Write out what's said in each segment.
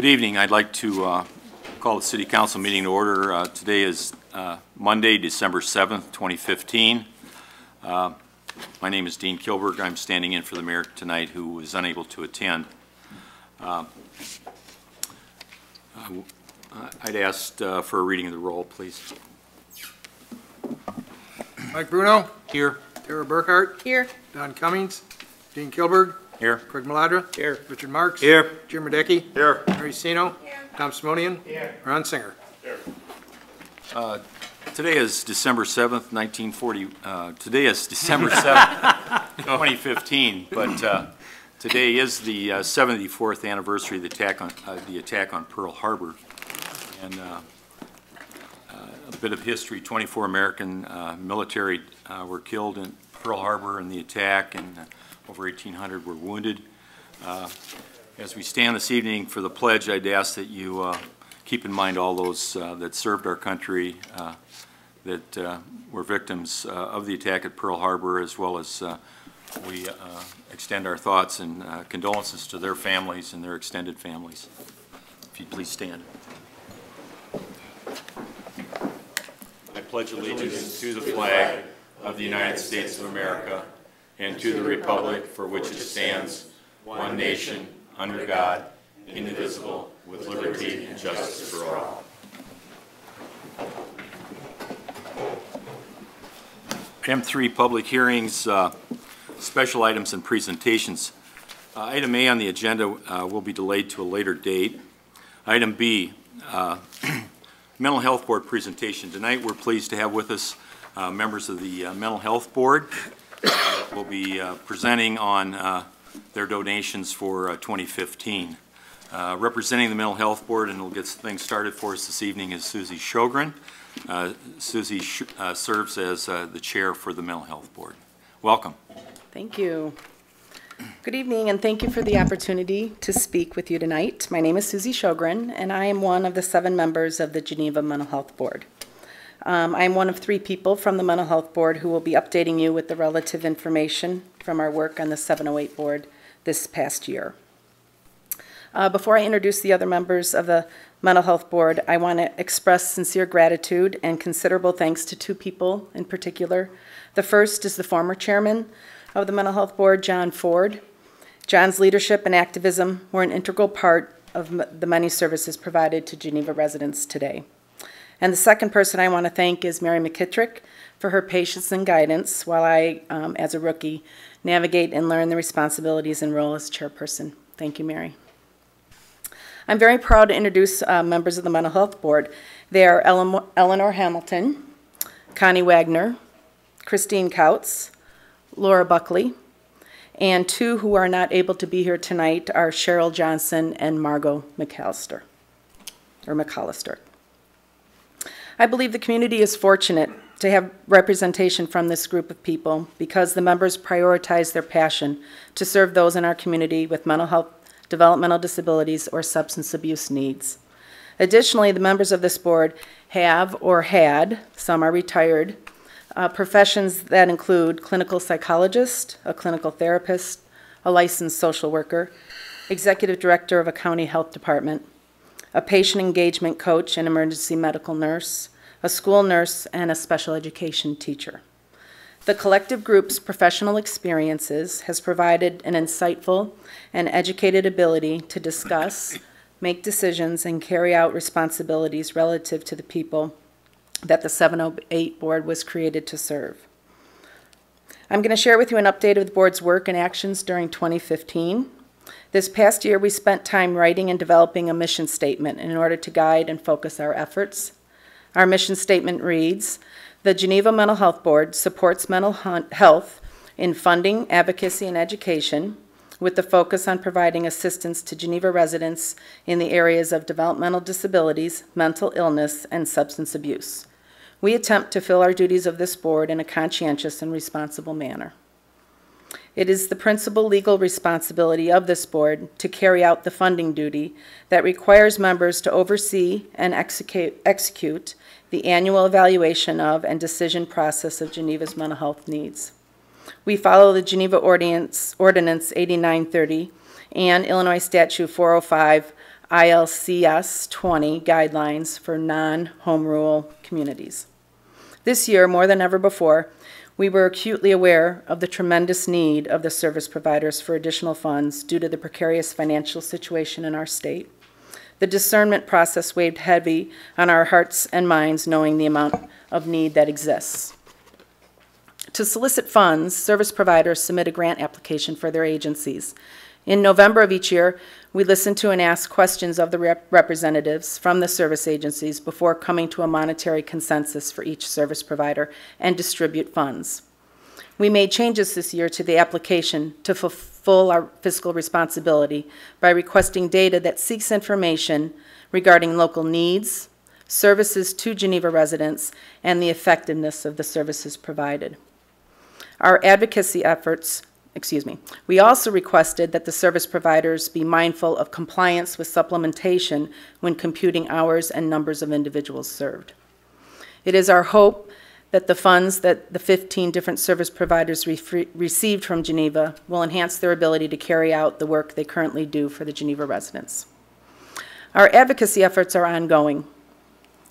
Good evening. I'd like to uh, call the city council meeting to order. Uh, Today is uh, Monday, December 7th, 2015. Uh, My name is Dean Kilburg. I'm standing in for the mayor tonight who was unable to attend. Uh, uh, I'd ask uh, for a reading of the roll, please. Mike Bruno, Here. Tara Burkhart, Here. Don Cummings, Dean Kilburg, Here. Craig Maladra. Here. Richard Marks. Here. Jim Radecki. Here. Mary Sino. Tom Simonian. Here. Ron Singer. Here. Today is December 7th, 1940, uh, today is December 7th, 2015, but uh, today is the uh, 74th anniversary of the attack on, uh, the attack on Pearl Harbor. And uh, uh, a bit of history, 24 American uh, military uh, were killed in Pearl Harbor and the attack, and uh, over 1,800 were wounded. Uh, As we stand this evening for the pledge, I'd ask that you uh, keep in mind all those uh, that served our country, uh, that uh, were victims of the attack at Pearl Harbor, as well as we extend our thoughts and condolences to their families and their extended families. If you'd please stand. I pledge allegiance to the flag of the United States of America and to the republic for which it stands, one nation, under God, indivisible, with liberty and justice for all. Item three, public hearings, uh, special items and presentations. Uh, Item A on the agenda uh, will be delayed to a later date. Item B, uh, Mental Health Board presentation. Tonight, we're pleased to have with us members of the uh, Mental Health Board. Uh, Will be uh, presenting on uh, their donations for uh, 2015. Uh, Representing the Mental Health Board, and will get things started for us this evening, is Susie Shogren. Uh, Susie sh- uh, serves as uh, the chair for the Mental Health Board. Welcome. Thank you. Good evening, and thank you for the opportunity to speak with you tonight. My name is Susie Shogren, and I am one of the seven members of the Geneva Mental Health Board. Um, I am one of three people from the Mental Health Board who will be updating you with the relative information from our work on the 708 Board this past year. Uh, Before I introduce the other members of the Mental Health Board, I want to express sincere gratitude and considerable thanks to two people in particular. The first is the former chairman of the Mental Health Board, John Ford. John's leadership and activism were an integral part of the many services provided to Geneva residents today. And the second person I want to thank is Mary McKittrick for her patience and guidance while I, um, as a rookie, navigate and learn the responsibilities and role as chairperson. Thank you, Mary. I'm very proud to introduce uh, members of the Mental Health Board. They are Ellen- Eleanor Hamilton, Connie Wagner, Christine Couts, Laura Buckley, and two who are not able to be here tonight are Cheryl Johnson and Margot McAllister, or McAllister. I believe the community is fortunate to have representation from this group of people because the members prioritize their passion to serve those in our community with mental health, developmental disabilities, or substance abuse needs. Additionally, the members of this board have or had, some are retired, uh, professions that include clinical psychologist, a clinical therapist, a licensed social worker, executive director of a county health department, a patient engagement coach and emergency medical nurse, a school nurse, and a special education teacher. The collective group's professional experiences has provided an insightful and educated ability to discuss, make decisions, and carry out responsibilities relative to the people that the 708 Board was created to serve. I'm going to share with you an update of the board's work and actions during 2015. This past year, we spent time writing and developing a mission statement in order to guide and focus our efforts. Our mission statement reads, "The Geneva Mental Health Board supports mental health in funding, advocacy, and education with the focus on providing assistance to Geneva residents in the areas of developmental disabilities, mental illness, and substance abuse. We attempt to fill our duties of this board in a conscientious and responsible manner. It is the principal legal responsibility of this board to carry out the funding duty that requires members to oversee and execute, execute the annual evaluation of and decision process of Geneva's mental health needs. We follow the Geneva Ordinance, Ordinance 8930 and Illinois Statute 405 ILCS 20 guidelines for non-home rule communities. This year, more than ever before, we were acutely aware of the tremendous need of the service providers for additional funds due to the precarious financial situation in our state. The discernment process weighed heavy on our hearts and minds knowing the amount of need that exists. To solicit funds, service providers submit a grant application for their agencies. In November of each year, we listen to and ask questions of the rep- representatives from the service agencies before coming to a monetary consensus for each service provider and distribute funds. We made changes this year to the application to fulfill our fiscal responsibility by requesting data that seeks information regarding local needs, services to Geneva residents, and the effectiveness of the services provided. Our advocacy efforts, excuse me, we also requested that the service providers be mindful of compliance with supplementation when computing hours and numbers of individuals served. It is our hope that the funds that the 15 different service providers re- received from Geneva will enhance their ability to carry out the work they currently do for the Geneva residents. Our advocacy efforts are ongoing.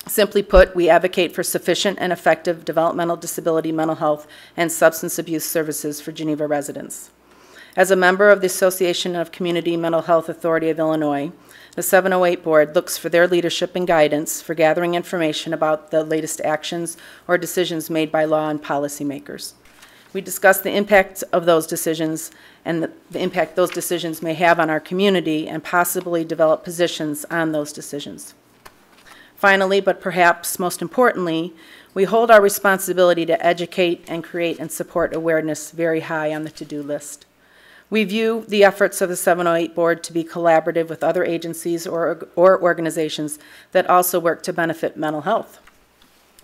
Simply put, we advocate for sufficient and effective developmental disability, mental health, and substance abuse services for Geneva residents. As a member of the Association of Community Mental Health Authority of Illinois, the 708 Board looks for their leadership and guidance for gathering information about the latest actions or decisions made by law and policymakers. We discuss the impact of those decisions and the, the impact those decisions may have on our community and possibly develop positions on those decisions. Finally, but perhaps most importantly, we hold our responsibility to educate and create and support awareness very high on the to-do list. We view the efforts of the 708 Board to be collaborative with other agencies or, or organizations that also work to benefit mental health.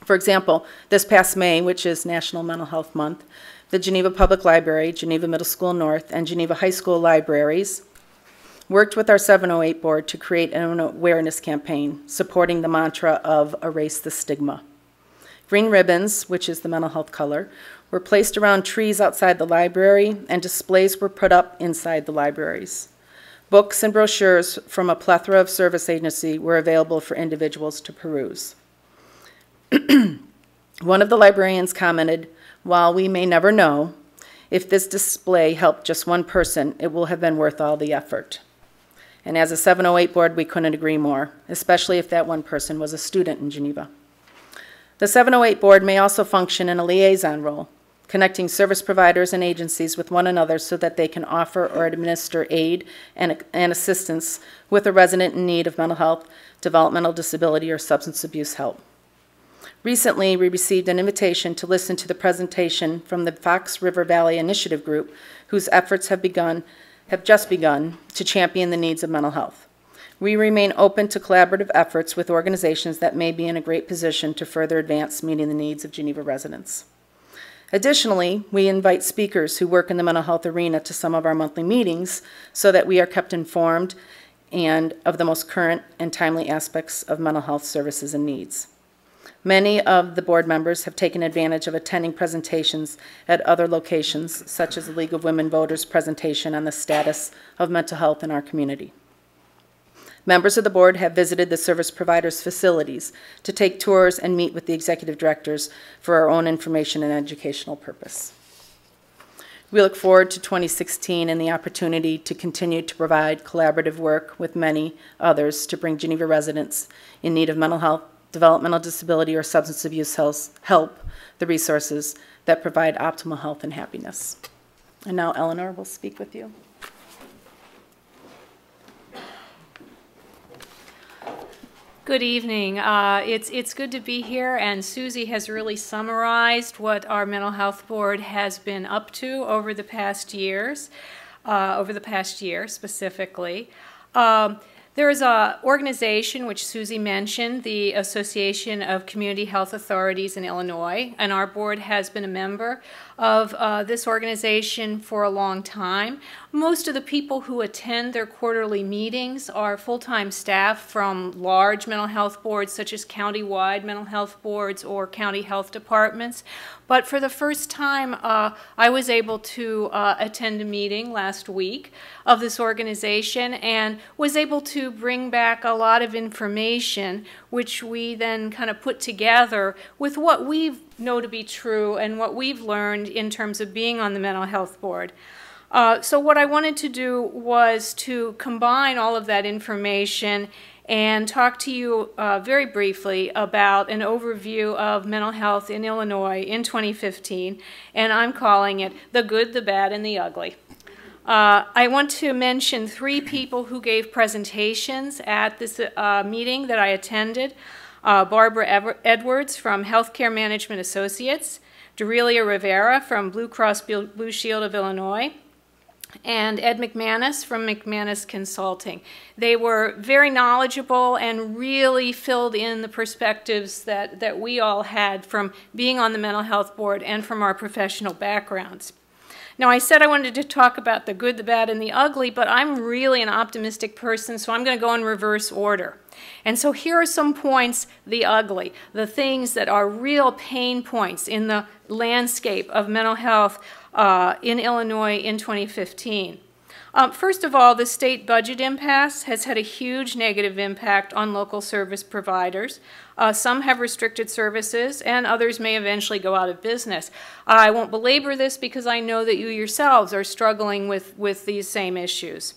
For example, this past May, which is National Mental Health Month, the Geneva Public Library, Geneva Middle School North, and Geneva High School libraries worked with our 708 board to create an awareness campaign supporting the mantra of erase the stigma. Green ribbons, which is the mental health color, were placed around trees outside the library, and displays were put up inside the libraries. Books and brochures from a plethora of service agencies were available for individuals to peruse. One of the librarians commented, While we may never know, if this display helped just one person, it will have been worth all the effort. And as a 708 board, we couldn't agree more, especially if that one person was a student in Geneva. The 708 board may also function in a liaison role, connecting service providers and agencies with one another so that they can offer or administer aid and, and assistance with a resident in need of mental health, developmental disability, or substance abuse help. Recently, we received an invitation to listen to the presentation from the Fox River Valley Initiative Group, whose efforts have begun have just begun to champion the needs of mental health. We remain open to collaborative efforts with organizations that may be in a great position to further advance meeting the needs of Geneva residents. Additionally, we invite speakers who work in the mental health arena to some of our monthly meetings so that we are kept informed and of the most current and timely aspects of mental health services and needs. Many of the board members have taken advantage of attending presentations at other locations, such as the League of Women Voters presentation on the status of mental health in our community. Members of the board have visited the service providers' facilities to take tours and meet with the executive directors for our own information and educational purpose. We look forward to 2016 and the opportunity to continue to provide collaborative work with many others to bring Geneva residents in need of mental health developmental disability, or substance abuse health, help the resources that provide optimal health and happiness. And now Eleanor will speak with you. Good evening. Uh, it's it's good to be here, and Susie has really summarized what our mental health board has been up to over the past years, uh, over the past year specifically. Um, there is an organization which Susie mentioned, the Association of Community Health Authorities in Illinois, and our board has been a member of uh, this organization for a long time. Most of the people who attend their quarterly meetings are full-time staff from large mental health boards such as county-wide mental health boards or county health departments. But for the first time, uh, I was able to uh, attend a meeting last week of this organization and was able to to bring back a lot of information, which we then kind of put together with what we know to be true and what we've learned in terms of being on the Mental Health Board. Uh, so what I wanted to do was to combine all of that information and talk to you uh, very briefly about an overview of mental health in Illinois in 2015, and I'm calling it The Good, the Bad, and the Ugly. Uh, I want to mention three people who gave presentations at this uh, meeting that I attended. Uh, Barbara Ever Edwards from Healthcare Management Associates, Dorelia Rivera from Blue Cross Blue Shield of Illinois, and Ed McManus from McManus Consulting. They were very knowledgeable and really filled in the perspectives that, that we all had from being on the mental health board and from our professional backgrounds. Now, I said I wanted to talk about the good, the bad, and the ugly, but I'm really an optimistic person, so I'm going to go in reverse order. And so here are some points, the ugly, the things that are real pain points in the landscape of mental health uh, in Illinois in 2015. Um, first of all, the state budget impasse has had a huge negative impact on local service providers. Uh, some have restricted services, and others may eventually go out of business. I won't belabor this because I know that you yourselves are struggling with, with these same issues.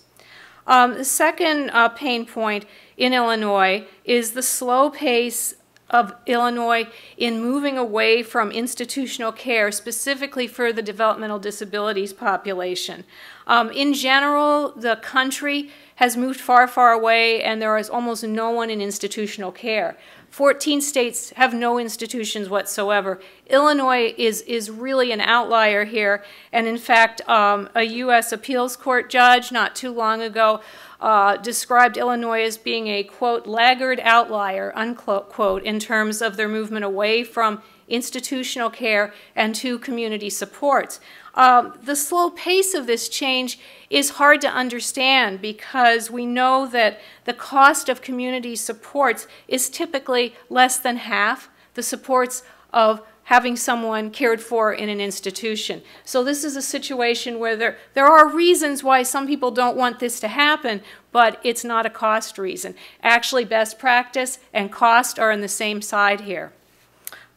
Um, the second uh, pain point in Illinois is the slow pace of Illinois in moving away from institutional care, specifically for the developmental disabilities population. Um, in general, the country has moved far, far away, and there is almost no one in institutional care. 14 states have no institutions whatsoever. Illinois is, is really an outlier here, and in fact, um, a U.S. appeals court judge not too long ago uh, described Illinois as being a, quote, laggard outlier, unquote, in terms of their movement away from institutional care and to community supports. Um, the slow pace of this change is hard to understand because we know that the cost of community supports is typically less than half the supports of having someone cared for in an institution. So this is a situation where there, there are reasons why some people don't want this to happen, but it's not a cost reason. Actually, best practice and cost are on the same side here.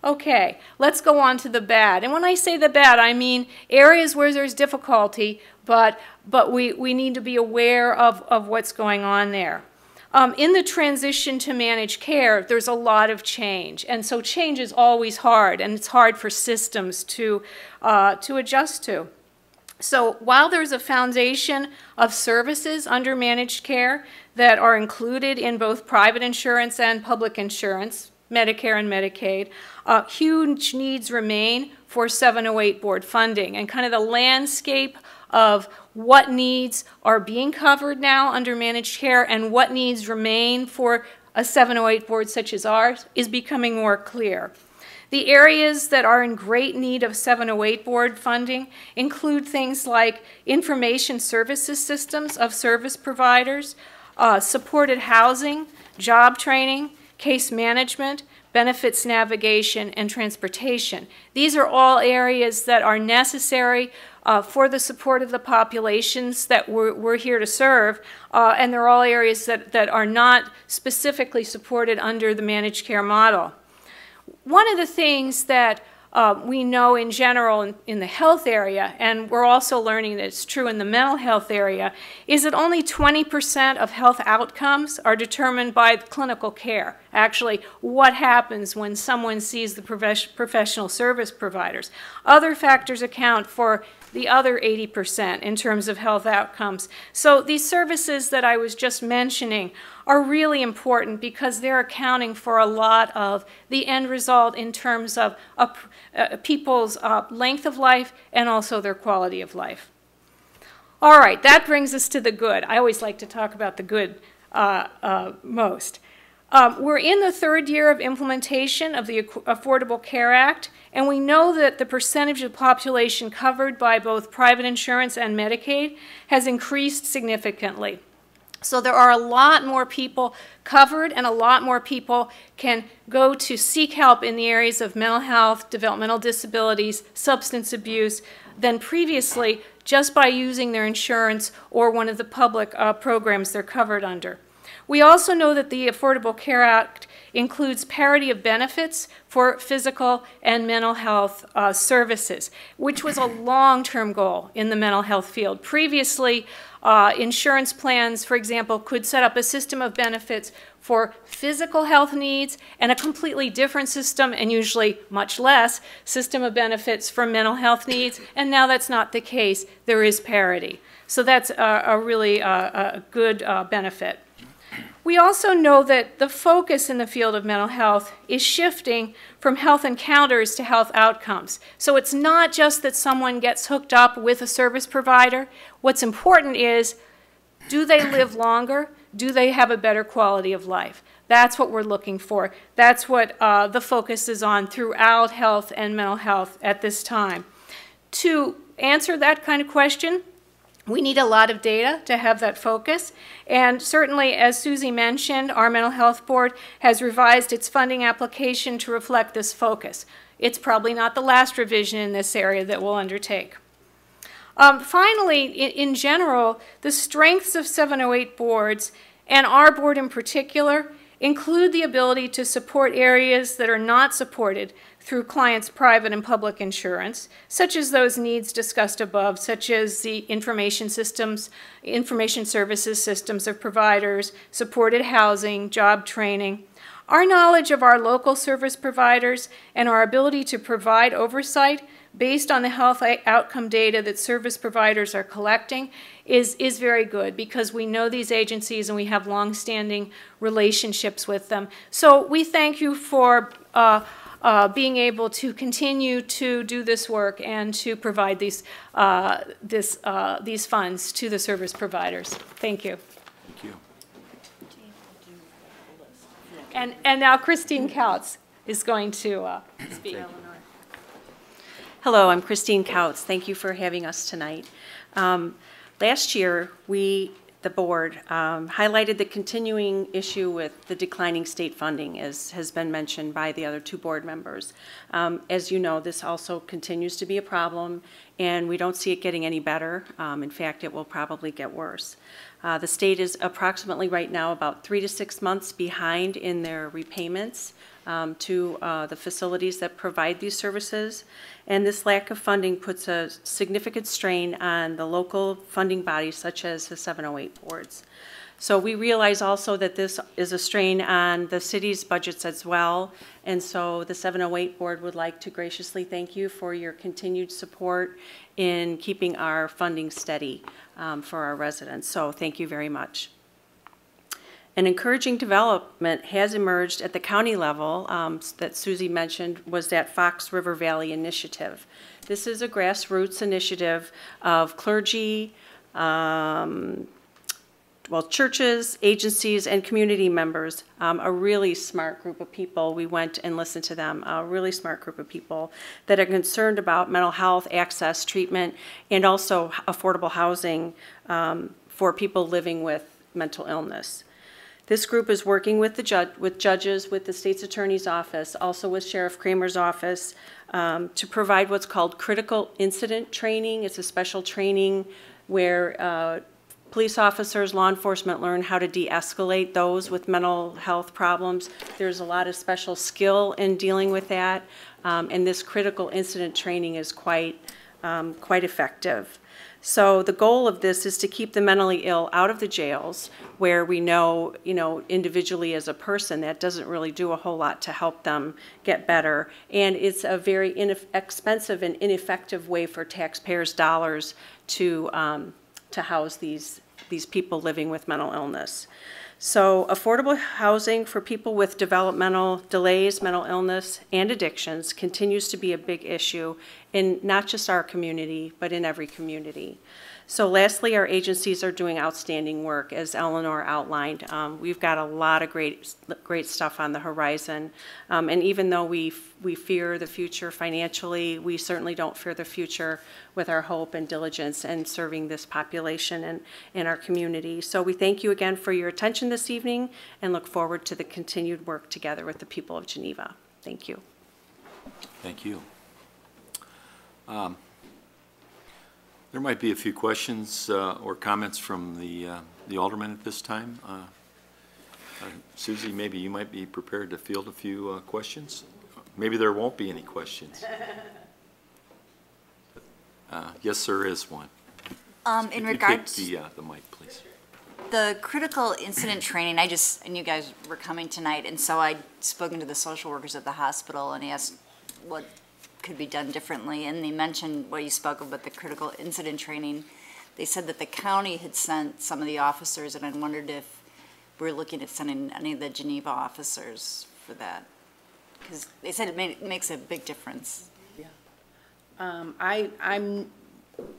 Okay, let's go on to the bad. And when I say the bad, I mean areas where there's difficulty, but, but we, we need to be aware of, of what's going on there. Um, in the transition to managed care, there's a lot of change. And so change is always hard, and it's hard for systems to, uh, to adjust to. So while there's a foundation of services under managed care that are included in both private insurance and public insurance, Medicare and Medicaid, uh, huge needs remain for 708 board funding. And kind of the landscape of what needs are being covered now under managed care and what needs remain for a 708 board such as ours is becoming more clear. The areas that are in great need of 708 board funding include things like information services systems of service providers, uh, supported housing, job training, case management, benefits navigation, and transportation. These are all areas that are necessary uh, for the support of the populations that we're, we're here to serve, uh, and they're all areas that, that are not specifically supported under the managed care model. One of the things that uh, we know in general in, in, the health area, and we're also learning that it's true in the mental health area, is that only 20% of health outcomes are determined by clinical care. Actually, what happens when someone sees the professional service providers. Other factors account for the other 80% in terms of health outcomes. So these services that I was just mentioning are really important because they're accounting for a lot of the end result in terms of uh, people's uh, length of life and also their quality of life. All right, that brings us to the good. I always like to talk about the good uh, uh most. Um, we're in the third year of implementation of the Affordable Care Act, and we know that the percentage of the population covered by both private insurance and Medicaid has increased significantly. So there are a lot more people covered, and a lot more people can go to seek help in the areas of mental health, developmental disabilities, substance abuse than previously just by using their insurance or one of the public uh, programs they're covered under. We also know that the Affordable Care Act includes parity of benefits for physical and mental health uh, services, which was a long-term goal in the mental health field. Previously, uh, insurance plans, for example, could set up a system of benefits for physical health needs and a completely different system, and usually much less, system of benefits for mental health needs. And now that's not the case. There is parity. So that's a, a really uh, a good uh, benefit. We also know that the focus in the field of mental health is shifting from health encounters to health outcomes. So it's not just that someone gets hooked up with a service provider. What's important is do they live longer? Do they have a better quality of life? That's what we're looking for. That's what uh, the focus is on throughout health and mental health at this time. To answer that kind of question, we need a lot of data to have that focus. And certainly, as Susie mentioned, our Mental Health Board has revised its funding application to reflect this focus. It's probably not the last revision in this area that we'll undertake. Um, finally, in, in general, the strengths of 708 boards, and our board in particular, include the ability to support areas that are not supported through clients' private and public insurance, such as those needs discussed above, such as the information systems, information services systems of providers, supported housing, job training. Our knowledge of our local service providers and our ability to provide oversight based on the health outcome data that service providers are collecting is, is very good because we know these agencies and we have long-standing relationships with them. So we thank you for uh, uh, being able to continue to do this work and to provide these, uh, this, uh, these funds to the service providers. Thank you. Thank you. And, and now Christine Couts is going to uh, speak. Hello, I'm Christine Couts. Thank you for having us tonight. Um, last year, we, the board, um, highlighted the continuing issue with the declining state funding, as has been mentioned by the other two board members. Um, as you know, this also continues to be a problem, and we don't see it getting any better. Um, in fact, it will probably get worse. Uh, the state is approximately right now about three to six months behind in their repayments um, to uh, the facilities that provide these services. And this lack of funding puts a significant strain on the local funding bodies such as the 708 boards. So we realize also that this is a strain on the city's budgets as well. And so the 708 board would like to graciously thank you for your continued support in keeping our funding steady um, for our residents. So thank you very much. An encouraging development has emerged at the county level um, that Susie mentioned was that Fox River Valley Initiative. This is a grassroots initiative of clergy, um, well, churches, agencies, and community members, um, a really smart group of people. We went and listened to them, a really smart group of people that are concerned about mental health, access, treatment, and also affordable housing um, for people living with mental illness. This group is working with the with judges, with the state's attorney's office, also with Sheriff Kramer's office, um, to provide what's called critical incident training. It's a special training where uh, police officers, law enforcement learn how to de-escalate those with mental health problems. There's a lot of special skill in dealing with that, um, and this critical incident training is quite, um, quite effective. So the goal of this is to keep the mentally ill out of the jails where we know, you know, individually as a person that doesn't really do a whole lot to help them get better. And it's a very inexpensive and ineffective way for taxpayers' dollars to, um, to house these, these people living with mental illness. So affordable housing for people with developmental delays, mental illness, and addictions continues to be a big issue in not just our community, but in every community. So lastly, our agencies are doing outstanding work, as Eleanor outlined. Um, we've got a lot of great, great stuff on the horizon. Um, and even though we, we fear the future financially, we certainly don't fear the future with our hope and diligence in serving this population and in our community. So we thank you again for your attention this evening and look forward to the continued work together with the people of Geneva. Thank you. Thank you. Um, there might be a few questions uh, or comments from the, uh, the alderman at this time. Uh, Suzie, maybe you might be prepared to field a few uh, questions? Maybe there won't be any questions. Uh, Yes, there is one. Um, If in regards, take the, uh, the mic, please. the critical incident training, I just, I knew you guys were coming tonight, and so I'd spoken to the social workers at the hospital and asked what could be done differently, and they mentioned what you spoke about, the critical incident training. They said that the county had sent some of the officers, and I wondered if we're looking at sending any of the Geneva officers for that. Because they said it ma- it makes a big difference. Um, I, I'm,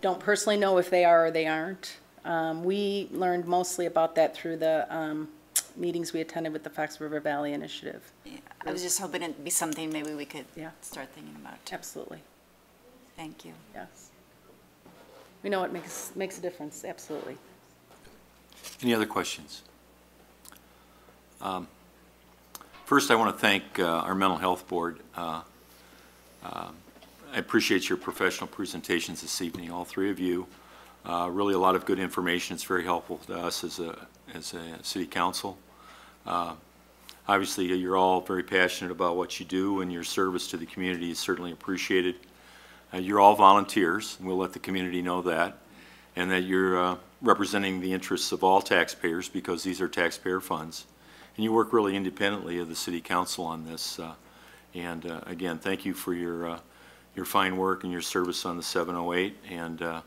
don't personally know if they are or they aren't. Um, we learned mostly about that through the, um, meetings we attended with the Fox River Valley Initiative. Yeah, I was just hoping it'd be something maybe we could Yeah. start thinking about. too. Absolutely, Thank you. yes. We know it makes, makes a difference, absolutely. Any other questions? Um, First, I want to thank uh, our Mental Health Board. Uh, um, I appreciate your professional presentations this evening, all three of you. Uh, Really a lot of good information. It's very helpful to us as a, as a city council. Uh, Obviously, you're all very passionate about what you do, and your service to the community is certainly appreciated. Uh, You're all volunteers, we'll let the community know that, and that you're uh, representing the interests of all taxpayers, because these are taxpayer funds. And you work really independently of the city council on this. uh, And uh, again, thank you for your, uh, your fine work and your service on the 708, and uh,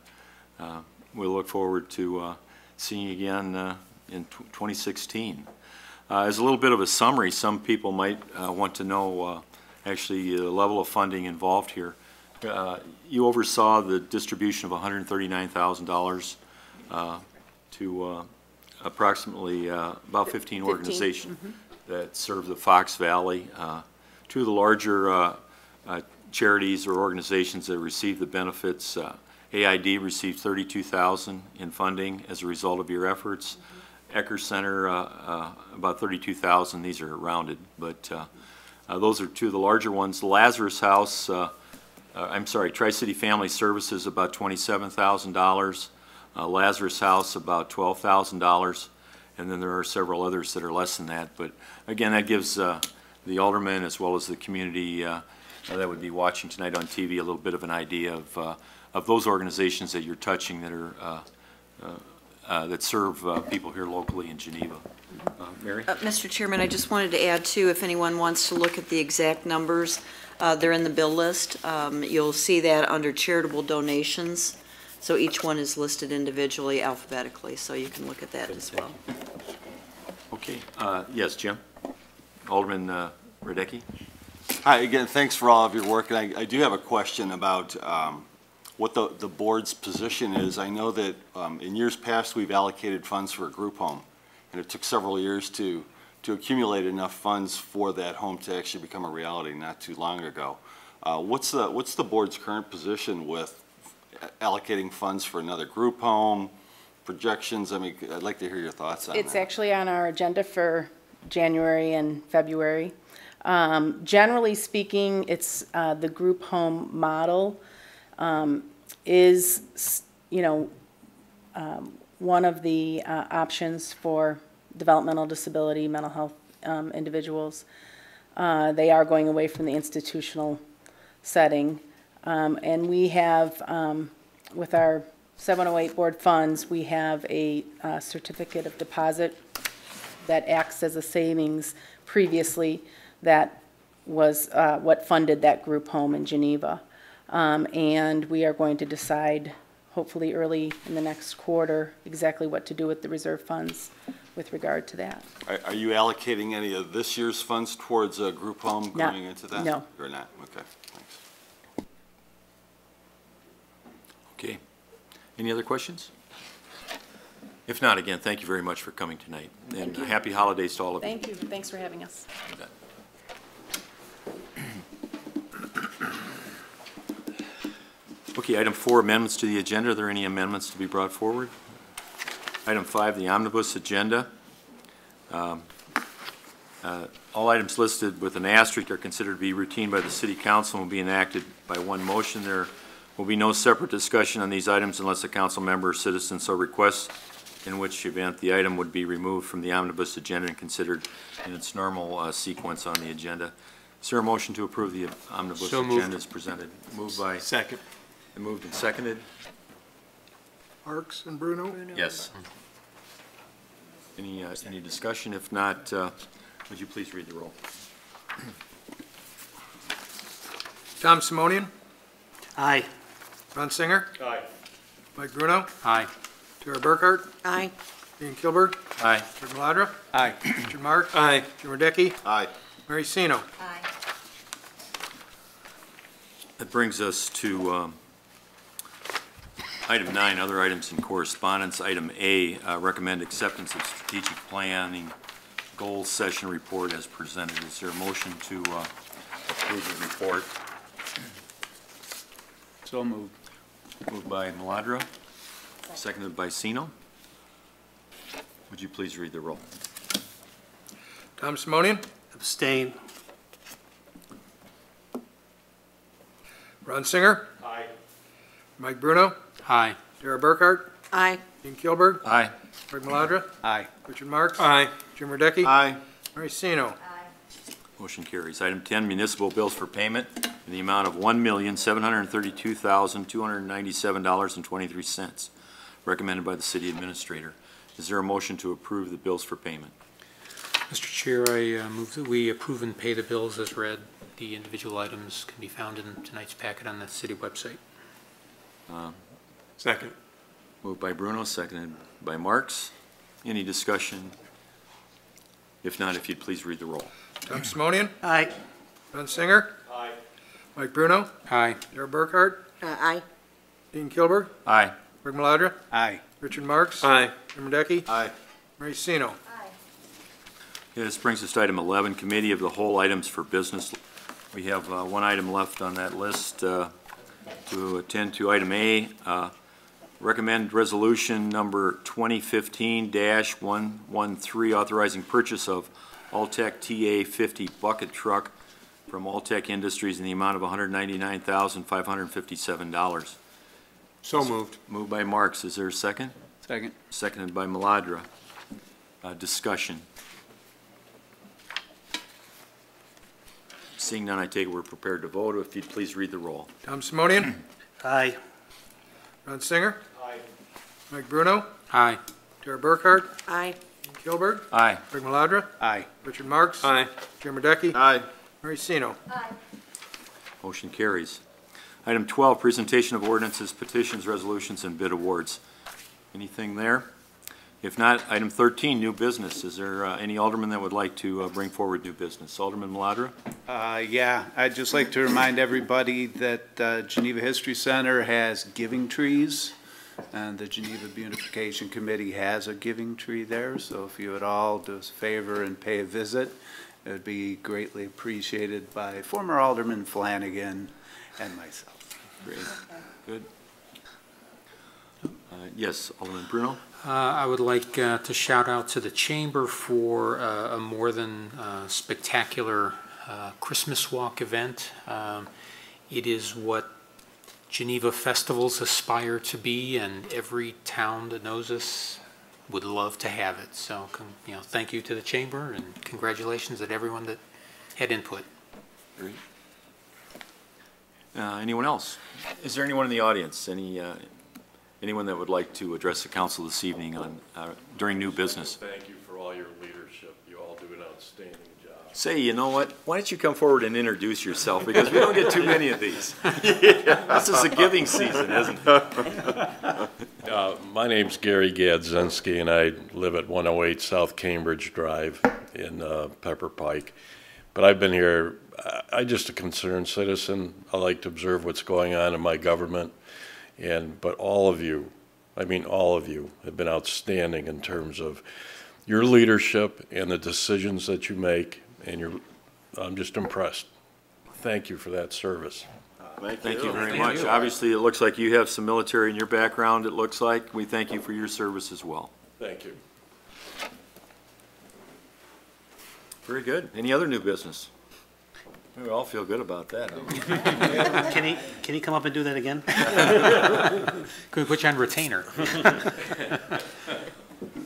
we'll look forward to seeing you again in tw- 2016. Uh, As a little bit of a summary, some people might uh, want to know uh, actually the level of funding involved here. Uh, You oversaw the distribution of $139,000 uh, to uh, approximately uh, about 15 organizations that serve the Fox Valley. Uh, Two of the larger uh, uh, charities or organizations that receive the benefits, uh, AID received 32,000 in funding as a result of your efforts. Ecker Center, uh, uh, about 32,000, these are rounded, but uh, those are two of the larger ones. Lazarus House, I'm sorry, Tri-City Family Services, about $27,000. Uh, Lazarus House, about $12,000. And then there are several others that are less than that. But again, that gives uh, the aldermen as well as the community uh, that would be watching tonight on TV a little bit of an idea of, uh, of those organizations that you're touching that are, uh, that serve uh, people here locally in Geneva. Uh, Mary? Uh, Mr. Chairman, I just wanted to add, too, if anyone wants to look at the exact numbers, uh, they're in the bill list. Um, You'll see that under charitable donations, so each one is listed individually alphabetically, so you can look at that as well. Okay, uh, yes, Jim? Alderman uh, Radecki? Hi, again, thanks for all of your work, and I, I do have a question about, um, what the, the board's position is. I know that, um, in years past, we've allocated funds for a group home, and it took several years to, to accumulate enough funds for that home to actually become a reality not too long ago. Uh, what's the, what's the board's current position with allocating funds for another group home, projections? I mean, I'd like to hear your thoughts on that. It's actually on our agenda for January and February. Um, Generally speaking, it's, uh, the group home model um, is, you know, um, one of the uh, options for developmental disability, mental health um, individuals. Uh, They are going away from the institutional setting. Um, And we have, um, with our 708 board funds, we have a uh, certificate of deposit that acts as a savings previously that was uh, what funded that group home in Geneva. Um, And we are going to decide, hopefully early in the next quarter, exactly what to do with the reserve funds with regard to that. Are, are you allocating any of this year's funds towards a group home Not- going into that? no. Or not? Okay, thanks. Okay. Any other questions? If not, again, thank you very much for coming tonight. And happy holidays to all of you. Thank you, thanks for having us. Okay, item four, amendments to the agenda. Are there any amendments to be brought forward? Item five, the omnibus agenda. Um, uh, All items listed with an asterisk are considered to be routine by the city council and will be enacted by one motion. There will be no separate discussion on these items unless a council member or citizen so requests. in which event the item would be removed from the omnibus agenda and considered in its normal uh, sequence on the agenda. Is there a motion to approve the omnibus So moved. agenda as presented? Moved by, Second. And moved and seconded? Marks and Bruno? Yes. Any, uh, any discussion? If not, uh, would you please read the roll? Tom Simonian, Aye. Ron Singer, Aye. Mike Bruno, Aye. Tara Burkhart, Aye. Dean Kilburg? Aye. Rick Maladra, Aye. Richard Mark? Aye. Jim Radecki, Aye. Mary Sino. Aye. That brings us to um, item nine, other items in correspondence. Item A, uh, recommend acceptance of strategic planning goals session report as presented. Is there a motion to uh, approve the report? So moved. Moved by Maladra, seconded by Sino. Would you please read the roll? Tom Simonian, Abstain. Ron Singer. Aye. Mike Bruno, Aye. Tara Burkhart, Aye. Dean Kilburg, Aye. Rick Maladra, Aye. Richard Marks, Aye. Jim Radecki, Aye. Mary Sino. Aye. Motion carries. Item 10, municipal bills for payment in the amount of $1,732,297.23, recommended by the city administrator. Is there a motion to approve the bills for payment? Mr. Chair, I uh, move that we approve and pay the bills as read. The individual items can be found in tonight's packet on the city website. Second. Moved by Bruno, seconded by Marks. Any discussion? If not, if you'd please read the roll. Tom Simonian, Aye. Ron Singer. Aye. Mike Bruno, Aye. Tara Burkhart, Uh, Aye. Dean Kilburg, Aye. Rick Maladra, Aye. Richard Marks, Aye. Jim Radecki, Aye. Mary Sino. Okay, This brings us to item 11, Committee of the Whole Items for Business. We have uh, one item left on that list uh, to attend to. Item A, uh, recommend resolution number 2015-113, authorizing purchase of Altec TA-50 bucket truck from Altec Industries in the amount of $199,557. So moved. Moved by Marks. Is there a second? Second. Seconded by Maladra. Uh, Discussion. Seeing none, I take it we're prepared to vote. If you'd please read the roll. Tom Simonian, Aye. Ron Singer. Aye. Mike Bruno, Aye. Tara Burkhart, Aye. Dean Kilburg, Aye. Rick Maladra, Aye. Richard Marks, Aye. Jim Radecki, Aye. Mary Sino. Aye. Motion carries. Item 12, presentation of ordinances, petitions, resolutions, and bid awards. Anything there? If not, item 13, new business. Is there uh, any alderman that would like to uh, bring forward new business? Alderman Maladra? Uh, Yeah, I'd just like to remind everybody that uh, Geneva History Center has giving trees, and the Geneva Beautification Committee has a giving tree there, so if you would all do us a favor and pay a visit, it would be greatly appreciated by former Alderman Flanagan and myself. Great. Good. Uh, Yes, Alderman Bruno? Uh, I would like uh, to shout out to the Chamber for uh, a more than uh, spectacular uh, Christmas walk event. Um, It is what Geneva festivals aspire to be, and every town that knows us would love to have it. So, you know, thank you to the Chamber, and congratulations to everyone that had input. Great. Uh, Anyone else? Is there anyone in the audience, any, uh, anyone that would like to address the council this evening on, uh, during new business? Thank you for all your leadership. You all do an outstanding job. Say, you know what, why don't you come forward and introduce yourself, because we don't get too many of these. This is a giving season, isn't it? Uh, My name's Gary Gadzinski, and I live at 108 South Cambridge Drive in uh, Pepper Pike. But I've been here, I- I'm just a concerned citizen. I like to observe what's going on in my government. And, but all of you, I mean, all of you have been outstanding in terms of your leadership and the decisions that you make, and you're, I'm just impressed. Thank you for that service. Thank you very much. Obviously, it looks like you have some military in your background, it looks like. We thank you for your service as well. Thank you. Very good. Any other new business? We all feel good about that. Can he, can he come up and do that again? Can we put you on retainer?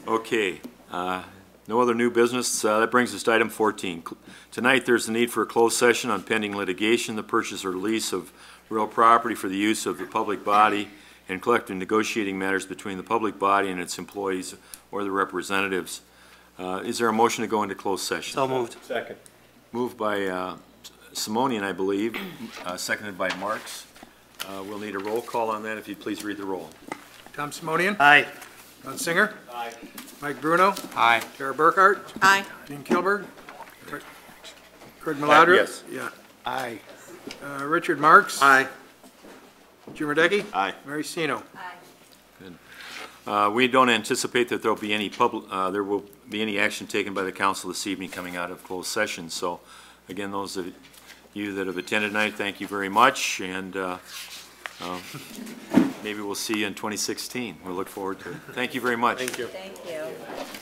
Okay, uh, no other new business. Uh, That brings us to item 14. Tonight, there's a need for a closed session on pending litigation, the purchase or lease of real property for the use of the public body, and collective negotiating matters between the public body and its employees or the representatives. Uh, Is there a motion to go into closed session? So moved. Second. Moved by uh, Simonian, I believe, uh, seconded by Marks. Uh, We'll need a roll call on that, if you'd please read the roll. Tom Simonian, Aye. Ron Singer. Aye. Mike Bruno, Aye. Tara Burghart, Aye. Dean Kilburg? Craig Maladra. yes. Yeah. Aye. Uh, Richard Marks. Aye. Jim Radecki. Aye. Mary Seno. Uh, We don't anticipate that there'll be any public, uh, there will be any action taken by the council this evening coming out of closed session. So again, those of you that have attended tonight, thank you very much, and uh, um, maybe we'll see you in 2016. We look forward to it. Thank you very much. Thank you. Thank you.